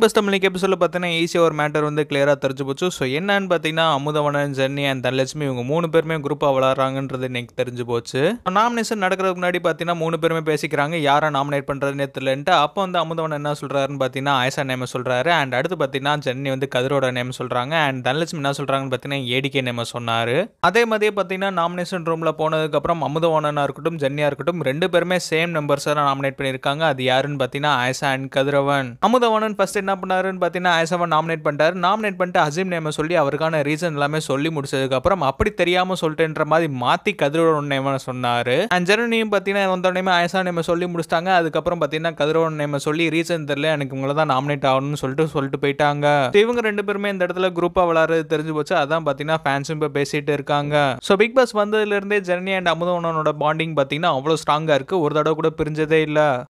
Bus தமிழிக்கு எபிசோட பார்த்தீங்கன்னா ஈஸியாக ஒரு மேட்டர் வந்து கிளியராக தெரிஞ்சு போச்சு. ஸோ என்னன்னு பார்த்தீங்கன்னா அமுதவனன் ஜெர்னி அண்ட் தனலட்சுமி இவங்க மூணு பேருமே குரூப்பாக விளாட்றாங்கன்றது எனக்கு தெரிஞ்சு போச்சு. நாமினேஷன் நடக்கிறதுக்கு முன்னாடி பார்த்தீங்கன்னா மூணு பேருமே பேசிக்கிறாங்க. யாரை நாமினேட் பண்ணுறதுனே தெரியலன்ட்டு. அப்போ வந்து அமுதவன் என்ன சொல்கிறாருன்னு பார்த்தீங்கன்னா ஆயசா நேம சொல்கிறாரு அண்ட் அடுத்து பார்த்தீங்கன்னா ஜென்னி வந்து கதிரோட நேம் சொல்கிறாங்க அண்ட் தனலட்சுமி என்ன சொல்கிறாங்கன்னு பார்த்தீங்கன்னா ஏடிகே நேம சொன்னார். அதே மாதிரியே பார்த்தீங்கன்னா நாமினேஷன் ரூமில் போனதுக்கப்புறம் அமுதவனனாக இருக்கட்டும் ஜென்னியாக இருக்கட்டும் ரெண்டு பேருமே சேம் நம்பர்ஸாக நாமினேட் பண்ணியிருக்காங்க. அது யாருன்னு பார்த்தீங்கன்னா ஆயசா அண்ட் கதிரவன். அமுதவனன் ஃபஸ்ட்டு என்ன பண்ணாருன்னு பார்த்தீங்கன்னா ஆயசாவை நாமினேட் பண்ணிட்டாரு. நாமினேட் பண்ணிட்டு அசீம் நேமை சொல்லி அவருக்கான ரீசன் எல்லாமே சொல்லி முடிச்சதுக்கப்புறம் அப்படி தெரியாமல் சொல்லிட்டேன்ற மாதிரி மாற்றி கதிரோடன் நேம சொன்னார். அண்ட் ஜெரனியும் பார்த்தீங்கன்னா வந்தோடனே ஆயசா நேமை சொல்லி முடிச்சிட்டாங்க. அதுக்கப்புறம் பார்த்தீங்கன்னா கதிரோட நேமை சொல்லி ரீசன் தெரியல எனக்கு உங்களை தான் நாமினேட் ஆகணும்னு சொல்லிட்டு சொல்லிட்டு போயிட்டாங்க. இவங்க ரெண்டு பேருமே இந்த இடத்துல குரூப்பாக விளாட்றது தெரிஞ்சு போச்சு. அதான் பார்த்தீங்கன்னா ஃபேன்ஸும் இப்போ பேசிட்டு இருக்காங்க. ஸோ பிக் பாஸ் வந்ததுலேருந்தே ஜெர்னி அண்ட் அமுதவனோட பாண்டிங் பார்த்தீங்கன்னா அவ்வளோ ஸ்ட்ராங்காக இருக்குது ஒரு தடவை கூட பிரிஞ்சதே இல்லை.